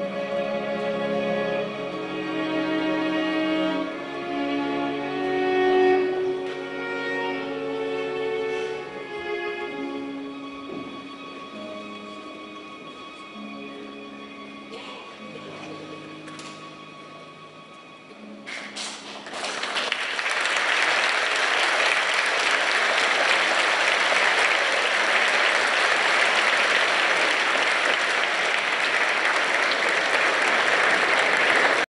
Bye.